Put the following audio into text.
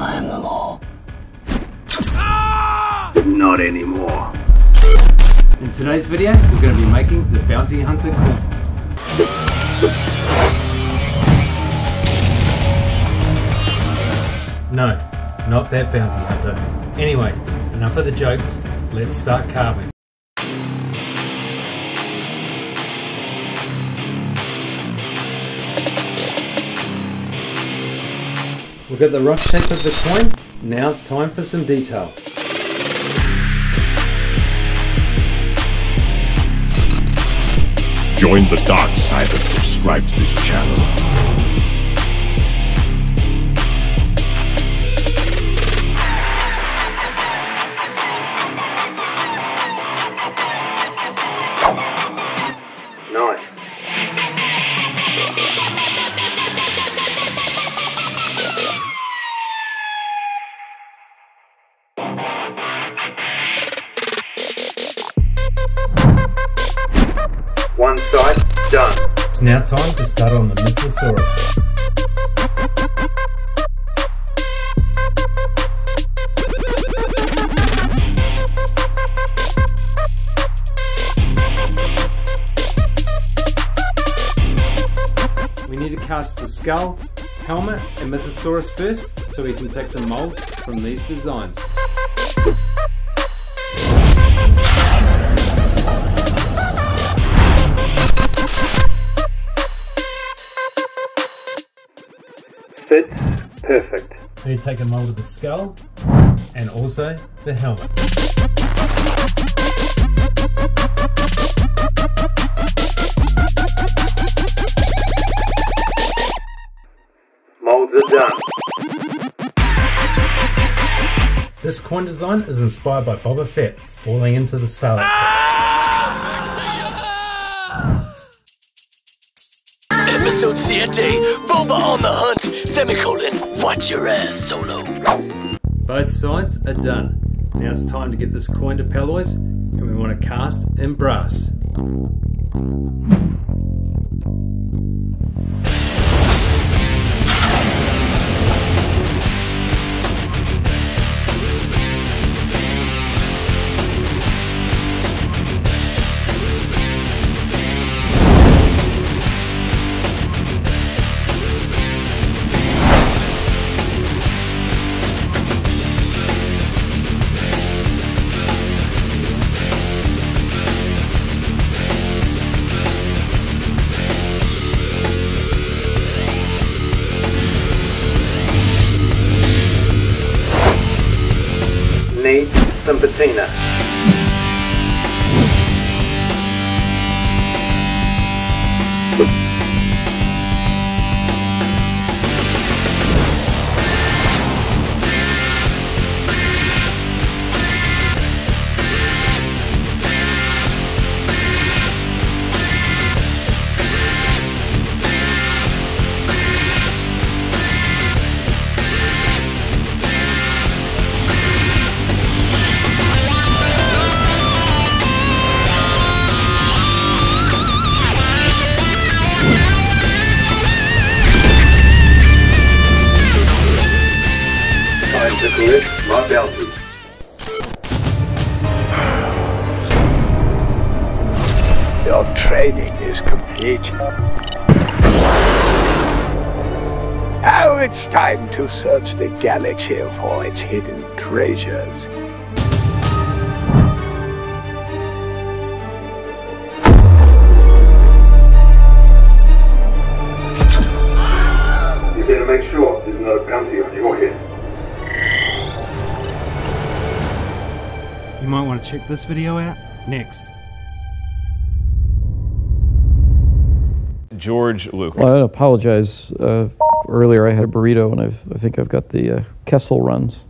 I am the law. Not anymore. In today's video, we're going to be making the Bounty Hunter coin. No, not that Bounty Hunter. Anyway, enough of the jokes, let's start carving. We've got the rough shape of the coin, now it's time for some detail. Join the dark side and subscribe to this channel. One side done. It's now time to start on the Mythosaurus. We need to cast the skull, helmet, and Mythosaurus first so we can take some molds from these designs. Fits perfect. We need to take a mold of the skull and also the helmet. Molds are done. This coin design is inspired by Boba Fett falling into the Sarlacc ah! Episode 7, Boba on the hunt, semicolon, watch your ass, Solo. Both sides are done. Now it's time to get this coin to Palois and we want to cast in brass. Some patina. Time to collect my bounty. Your training is complete. Now it's time to search the galaxy for its hidden treasures. You better make sure You might want to check this video out next. George Lucas. Well, I apologize. Uh, earlier, I had a burrito, and I've, I think I've got the uh, Kessel runs.